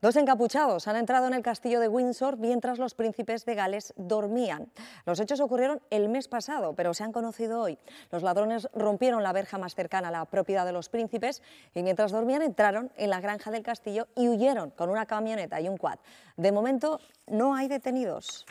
Dos encapuchados han entrado en el castillo de Windsor mientras los príncipes de Gales dormían. Los hechos ocurrieron el mes pasado, pero se han conocido hoy. Los ladrones rompieron la verja más cercana a la propiedad de los príncipes y mientras dormían entraron en la granja del castillo y huyeron con una camioneta y un quad. De momento no hay detenidos.